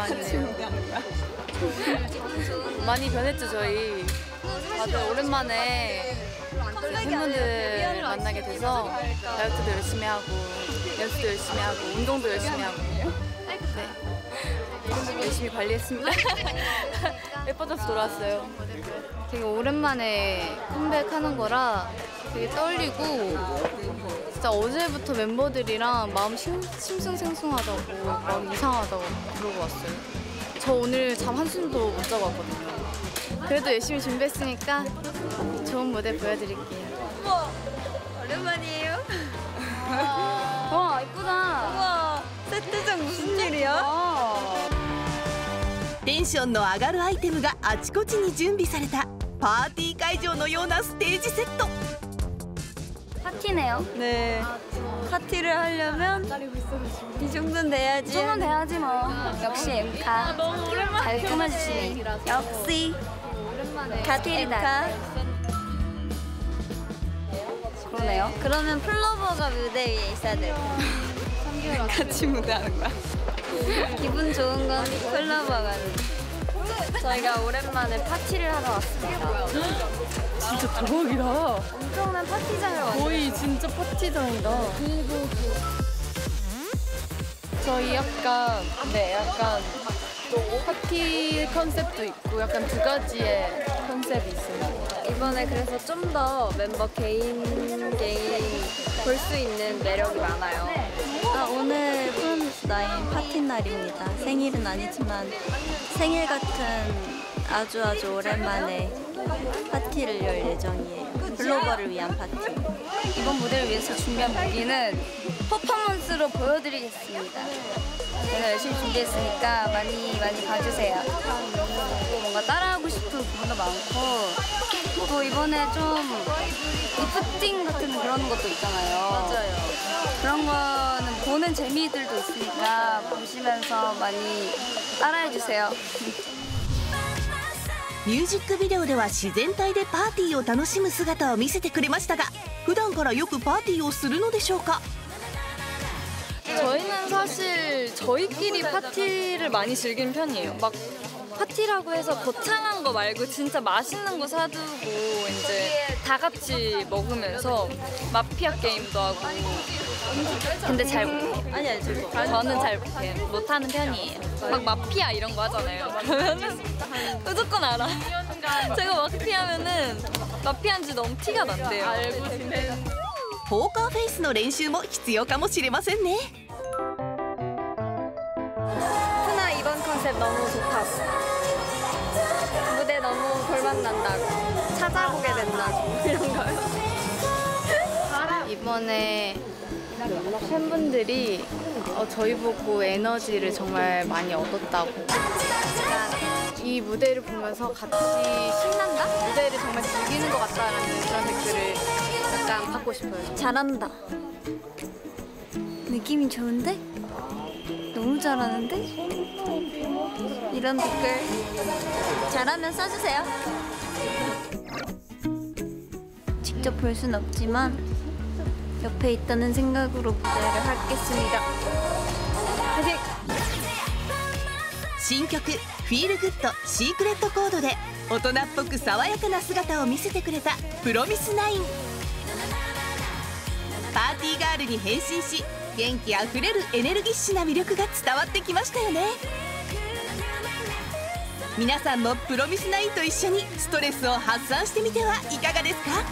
오랜만이네요. 많이 변했죠 저희. 다들 오랜만에 팬분들 만나게 돼서 다이어트도 열심히 하고 연습도 열심히 하고 운동도 열심히 하고 네 열심히 관리했습니다. 예뻐져서 돌아왔어요. 되게 오랜만에 컴백하는 거라 되게 떨리고 진짜 어제부터 멤버들이랑 마음 심, 심승생숭하다고 마음 이상하다고 그러고 왔어요. 저 오늘 잠 한숨도 못 자고 왔거든요. 그래도 열심히 준비했으니까 좋은 무대 보여드릴게요. 오랜만이에요. 와 이쁘다. 우와, 세트장 무슨 일이야? テンションの上がるアイテムがあちこちに準備されたパーティー会場のようなステージセット 파티네요. 네. 파티를 하려면 이 정도는 돼야지. 정도는 돼야지 뭐. 역시 엠카. 잘 꾸며주시니. 역시 가티리다. 그러네요. 그러면 플로버가 무대 위에 있어야 될 거야. 같이 무대하는 거야. 기분 좋은 건 플로버가. 저희가 오랜만에 파티를 하러 왔습니다. 진짜 대박이다. 엄청난 파티장을 왔어요. 거의 진짜 파티장이다. 저희 약간 네 약간 파티 컨셉도 있고 약간 두 가지의 컨셉이 있습니다. 이번에 그래서 좀 더 멤버 개인 개인 볼 수 있는 매력이 많아요. 아, 오늘 fromis_9 파티 날입니다. 생일은 아니지만 생일 같은 아주 아주 오랜만에 파티를 열 예정이에요. flover를 위한 파티. 이번 무대를 위해서 준비한 무기는 퍼포먼스로 보여드리겠습니다. 제가 열심히 준비했으니까 많이 많이 봐주세요. 또 뭔가 따라하고 싶은 부분도 많고 또 이번에 좀 리프팅 같은 그런 것도 있잖아요. 맞아요. 그런 거는 보는 재미들도 있으니까 보시면서 많이 따라해주세요. ミュージックビデオでは自然体でパーティーを楽しむ姿を見せてくれましたが普段からよくパーティーをするのでしょうか 저희는 사실 저희끼리 파티를 많이 즐기는 편이에요. 막 파티라고 해서 거창한 거 말고 진짜 맛있는 거 사두고 이제 다 같이 먹으면서 마피아 게임도 하고 근데 잘 못해요. 아니 아니 저거. 저는 잘 못해요. 못하는 편이에요. 막 마피아 이런 거 하잖아요. 그러면은 무조건 알아. 제가 마피아면은 마피아인지 너무 티가 난대요. 알고 지내. ポーカーフェイスの練習も必要かもしれませんね 투나 이번 컨셉 너무 좋다고. 무대 너무 볼맛난다고. 찾아보게 된다고. 이런 거요. 이번에 팬분들이 어, 저희 보고 에너지를 정말 많이 얻었다고. 이 무대를 보면서 같이 신난다? 무대를 정말 즐기는 것 같다라는 그런 댓글을 약간 받고 싶어요. 잘한다. 느낌이 좋은데? 너무 잘하는데? 이런 댓글 잘하면 써주세요. 직접 볼 순 없지만 옆에 있다는 생각으로 무대를 하겠습니다. 新曲「フィールグッドシークレットコード」で大人っぽく爽やかな姿を見せてくれたプロミスナインパーティーガールに変身し元気あふれるエネルギッシュな魅力が伝わってきましたよね皆さんもプロミスナインと一緒にストレスを発散してみてはいかがですか